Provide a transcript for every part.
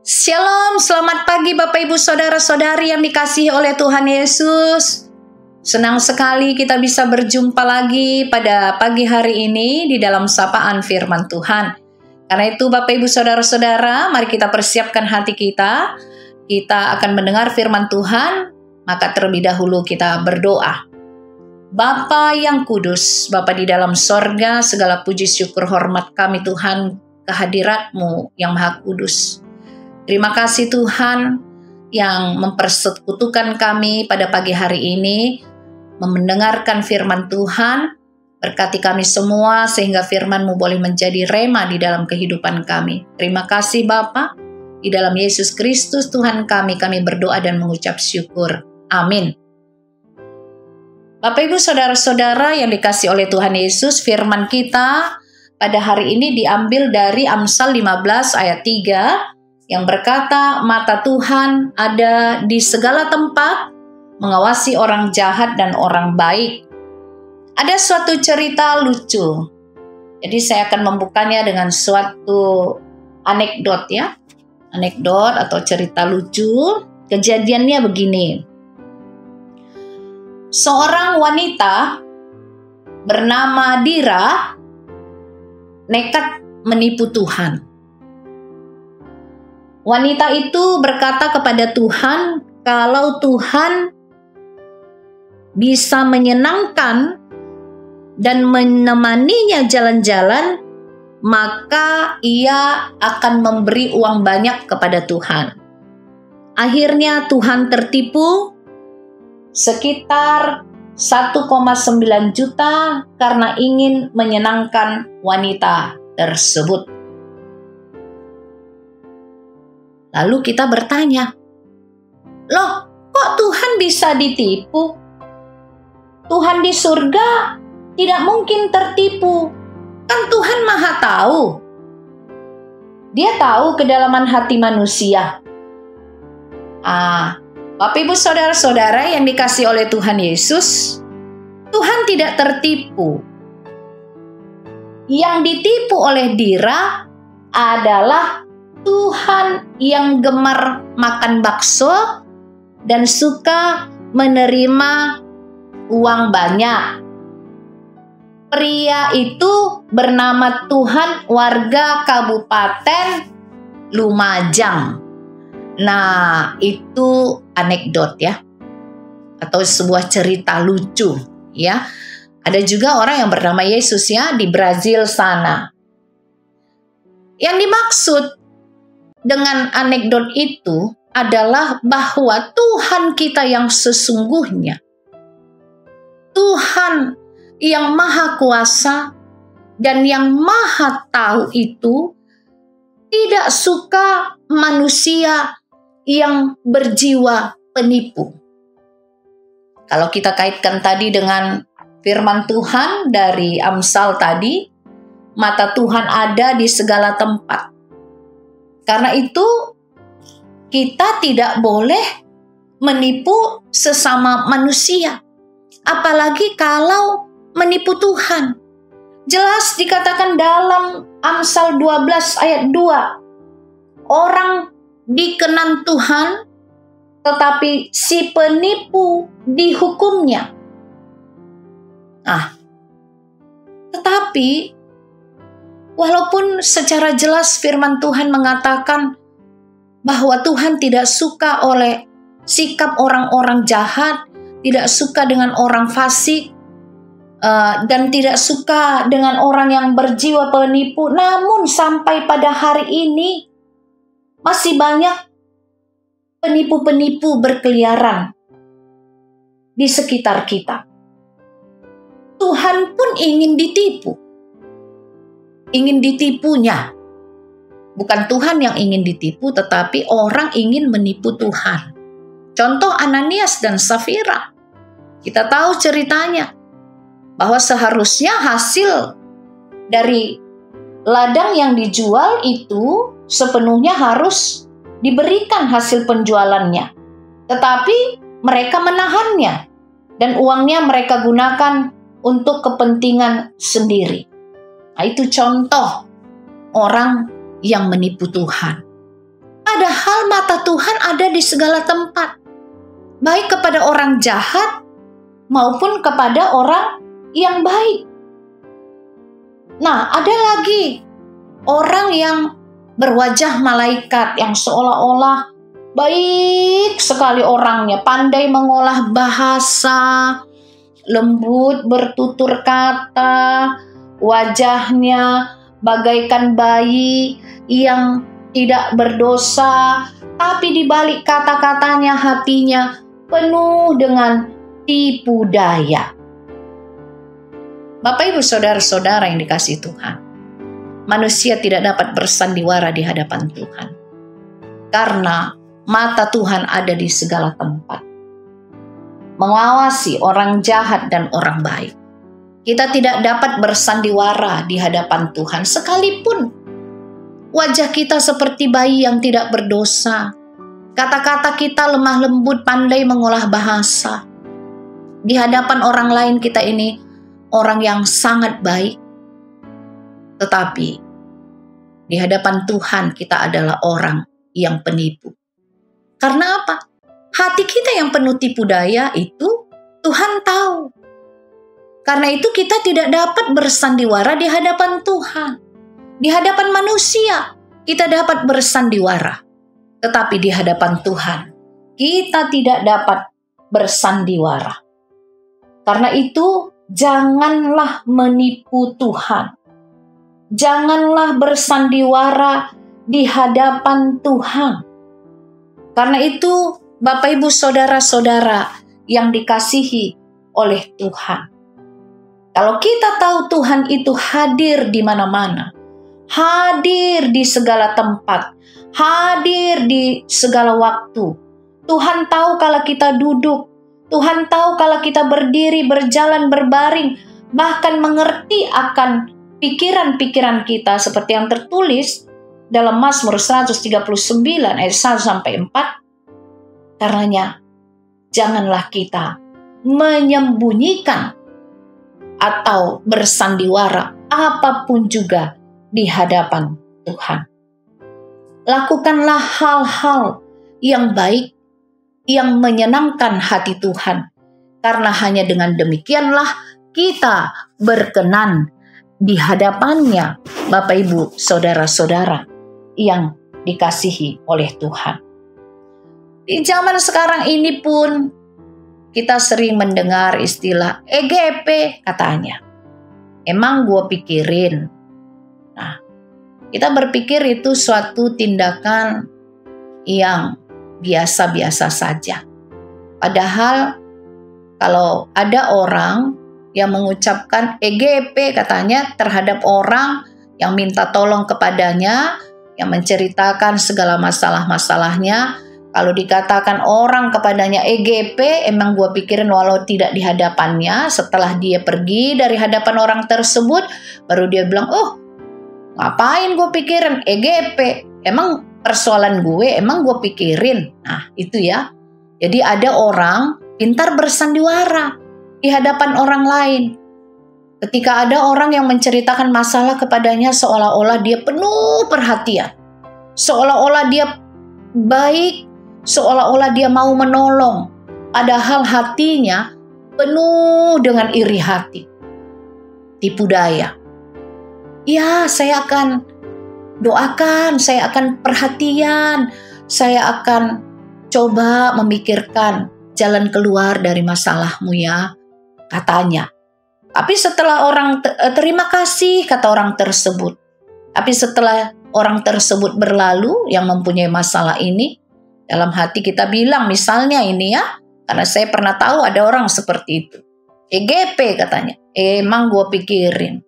Shalom, selamat pagi Bapak Ibu Saudara-saudari yang dikasihi oleh Tuhan Yesus. Senang sekali kita bisa berjumpa lagi pada pagi hari ini di dalam sapaan firman Tuhan. Karena itu Bapak Ibu Saudara-saudara, mari kita persiapkan hati kita. Kita akan mendengar firman Tuhan, maka terlebih dahulu kita berdoa. Bapa yang kudus, Bapa di dalam sorga, segala puji syukur hormat kami Tuhan, kehadiratmu yang maha kudus. Terima kasih Tuhan yang mempersekutukan kami pada pagi hari ini, mendengarkan firman Tuhan, berkati kami semua sehingga firman-Mu boleh menjadi rema di dalam kehidupan kami. Terima kasih Bapa, di dalam Yesus Kristus Tuhan kami, kami berdoa dan mengucap syukur. Amin. Bapak Ibu Saudara-saudara yang dikasih oleh Tuhan Yesus, firman kita pada hari ini diambil dari Amsal 15 ayat 3 yang berkata, "Mata Tuhan ada di segala tempat, mengawasi orang jahat dan orang baik." Ada suatu cerita lucu. Jadi saya akan membukanya dengan suatu anekdot ya. Anekdot atau cerita lucu. Kejadiannya begini seorang wanita bernama Dira nekat menipu Tuhan. Wanita itu berkata kepada Tuhan, "Kalau Tuhan bisa menyenangkan dan menemaninya jalan-jalan, maka ia akan memberi uang banyak kepada Tuhan." Akhirnya Tuhan tertipu sekitar 1,9 juta karena ingin menyenangkan wanita tersebut. Lalu kita bertanya, "Loh, kok Tuhan bisa ditipu? Tuhan di surga tidak mungkin tertipu. Kan Tuhan Maha Tahu. Dia tahu kedalaman hati manusia." Ah, Bapak Ibu Saudara-saudara yang dikasih oleh Tuhan Yesus, Tuhan tidak tertipu. Yang ditipu oleh Dira adalah Tuhan yang gemar makan bakso dan suka menerima uang banyak. Pria itu bernama Tuhan warga Kabupaten Lumajang. Nah, itu anekdot ya. Atau sebuah cerita lucu ya. Ada juga orang yang bernama Yesus ya di Brazil sana. Yang dimaksud dengan anekdot itu adalah bahwa Tuhan kita yang sesungguhnya Tuhan yang maha kuasa dan yang maha tahu itu tidak suka manusia yang berjiwa penipu. Kalau kita kaitkan tadi dengan firman Tuhan dari Amsal tadi, mata Tuhan ada di segala tempat. Karena itu, kita tidak boleh menipu sesama manusia, apalagi kalau menipu Tuhan. Jelas dikatakan dalam Amsal 12 ayat 2, orang dikenan Tuhan, tetapi si penipu dihukumnya. Ah, tetapi walaupun secara jelas firman Tuhan mengatakan bahwa Tuhan tidak suka oleh sikap orang-orang jahat, tidak suka dengan orang fasik, uh, dan tidak suka dengan orang yang berjiwa penipu. Namun, sampai pada hari ini, masih banyak penipu-penipu berkeliaran di sekitar kita. Tuhan pun ingin ditipu. Ingin ditipunya. Bukan Tuhan yang ingin ditipu, tetapi orang ingin menipu Tuhan. Contoh Ananias dan Safira. Kita tahu ceritanya. Bahwa seharusnya hasil dari ladang yang dijual itu sepenuhnya harus diberikan hasil penjualannya. Tetapi mereka menahannya dan uangnya mereka gunakan untuk kepentingan sendiri. Nah, itu contoh orang yang menipu Tuhan. Padahal mata Tuhan ada di segala tempat. Baik kepada orang jahat maupun kepada orang yang baik. Nah, ada lagi orang yang berwajah malaikat yang seolah-olah baik sekali orangnya, pandai mengolah bahasa, lembut bertutur kata, wajahnya bagaikan bayi yang tidak berdosa, tapi di balik kata-katanya hatinya penuh dengan tipu daya. Bapak, ibu, saudara-saudara yang dikasih Tuhan, manusia tidak dapat bersandiwara di hadapan Tuhan karena mata Tuhan ada di segala tempat, mengawasi orang jahat dan orang baik. Kita tidak dapat bersandiwara di hadapan Tuhan, sekalipun wajah kita seperti bayi yang tidak berdosa. Kata-kata kita lemah lembut, pandai mengolah bahasa. Di hadapan orang lain, kita ini orang yang sangat baik, tetapi di hadapan Tuhan kita adalah orang yang penipu. Karena apa? Hati kita yang penuh tipu daya itu Tuhan tahu. Karena itu kita tidak dapat bersandiwara di hadapan Tuhan. Di hadapan manusia kita dapat bersandiwara. Tetapi di hadapan Tuhan kita tidak dapat bersandiwara. Karena itu janganlah menipu Tuhan. Janganlah bersandiwara di hadapan Tuhan. Karena itu, Bapak, Ibu, saudara-saudara yang dikasihi oleh Tuhan, kalau kita tahu Tuhan itu hadir di mana-mana, hadir di segala tempat, hadir di segala waktu. Tuhan tahu kalau kita duduk, Tuhan tahu kalau kita berdiri, berjalan, berbaring, bahkan mengerti akan pikiran-pikiran kita seperti yang tertulis dalam Mazmur 139 ayat 1 sampai 4. Karenanya janganlah kita menyembunyikan atau bersandiwara apa pun juga di hadapan Tuhan. Lakukanlah hal-hal yang baik yang menyenangkan hati Tuhan. Karena hanya dengan demikianlah kita berkenan di hadapannya Bapak Ibu saudara-saudara yang dikasihi oleh Tuhan. Di zaman sekarang ini pun kita sering mendengar istilah EGP katanya. Emang gue pikirin. Nah, kita berpikir itu suatu tindakan yang biasa-biasa saja. Padahal kalau ada orang yang mengucapkan EGP katanya terhadap orang yang minta tolong kepadanya, yang menceritakan segala masalah-masalahnya, kalau dikatakan orang kepadanya EGP, emang gue pikirin walau tidak di hadapannya, setelah dia pergi dari hadapan orang tersebut, baru dia bilang, oh ngapain gue pikirin EGP, emang persoalan gue emang gue pikirin. Nah, itu ya. Jadi ada orang pintar bersandiwara di hadapan orang lain. Ketika ada orang yang menceritakan masalah kepadanya seolah-olah dia penuh perhatian. Seolah-olah dia baik, seolah-olah dia mau menolong. Padahal hatinya penuh dengan iri hati. Tipu daya. Ya, saya akan doakan, saya akan perhatian, saya akan coba memikirkan jalan keluar dari masalahmu ya, katanya. Tapi setelah orang eh, terima kasih kata orang tersebut. Tapi setelah orang tersebut berlalu yang mempunyai masalah ini, dalam hati kita bilang misalnya ini ya, karena saya pernah tahu ada orang seperti itu. EGP katanya, emang gue pikirin.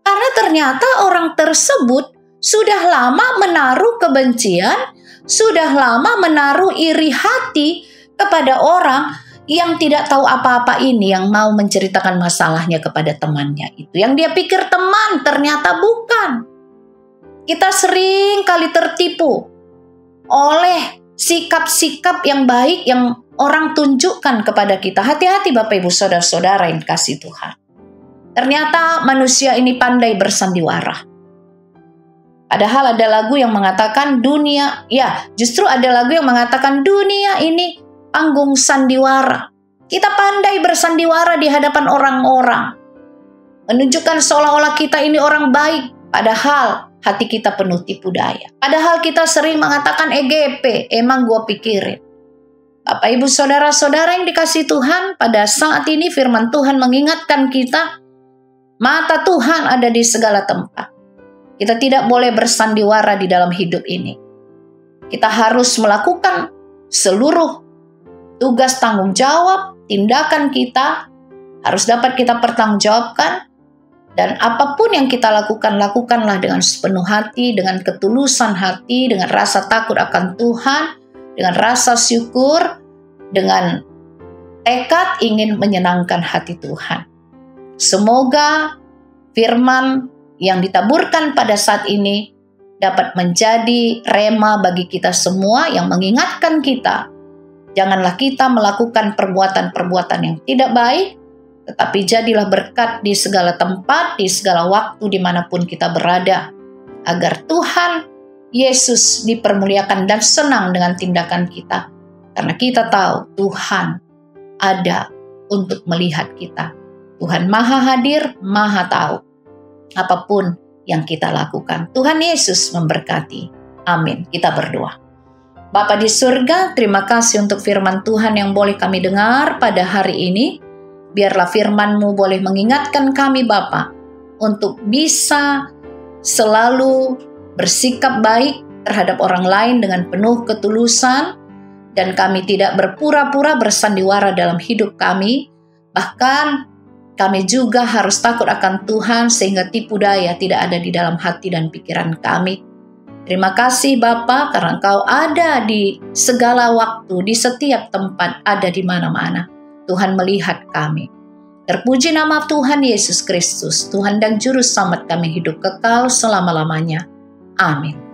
Karena ternyata orang tersebut sudah lama menaruh kebencian, sudah lama menaruh iri hati kepada orang yang tidak tahu apa-apa ini yang mau menceritakan masalahnya kepada temannya itu. Yang dia pikir teman ternyata bukan. Kita sering kali tertipu oleh sikap-sikap yang baik yang orang tunjukkan kepada kita. Hati-hati Bapak Ibu Saudara-saudara yang kasih Tuhan. Ternyata manusia ini pandai bersandiwara Padahal ada lagu yang mengatakan dunia, ya justru ada lagu yang mengatakan dunia ini panggung sandiwara. Kita pandai bersandiwara di hadapan orang-orang. Menunjukkan seolah-olah kita ini orang baik, padahal hati kita penuh tipu daya. Padahal kita sering mengatakan EGP, emang gue pikirin. Bapak ibu saudara-saudara yang dikasih Tuhan, pada saat ini firman Tuhan mengingatkan kita, mata Tuhan ada di segala tempat. Kita tidak boleh bersandiwara di dalam hidup ini. Kita harus melakukan seluruh tugas tanggung jawab, tindakan kita harus dapat kita pertanggungjawabkan dan apa pun yang kita lakukan, lakukanlah dengan sepenuh hati, dengan ketulusan hati, dengan rasa takut akan Tuhan, dengan rasa syukur, dengan tekad ingin menyenangkan hati Tuhan. Semoga firman yang ditaburkan pada saat ini dapat menjadi rema bagi kita semua yang mengingatkan kita. Janganlah kita melakukan perbuatan-perbuatan yang tidak baik, tetapi jadilah berkat di segala tempat, di segala waktu, di mana pun kita berada, agar Tuhan Yesus dipermuliakan dan senang dengan tindakan kita, karena kita tahu Tuhan ada untuk melihat kita. Tuhan Maha Hadir, Maha Tahu apa pun yang kita lakukan. Tuhan Yesus memberkati. Amin. Kita berdoa. Bapa di surga, terima kasih untuk firman Tuhan yang boleh kami dengar pada hari ini. Biarlah firman-Mu boleh mengingatkan kami Bapa untuk bisa selalu bersikap baik terhadap orang lain dengan penuh ketulusan dan kami tidak berpura-pura bersandiwara dalam hidup kami, bahkan kami juga harus takut akan Tuhan sehingga tipu daya tidak ada di dalam hati dan pikiran kami. Terima kasih Bapa karena Engkau ada di segala waktu, di setiap tempat, ada di mana-mana. Tuhan melihat kami. Terpuji nama Tuhan Yesus Kristus, Tuhan dan Juru Selamat kami hidup kekal selama-lamanya. Amin.